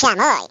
Ciao, Eoi.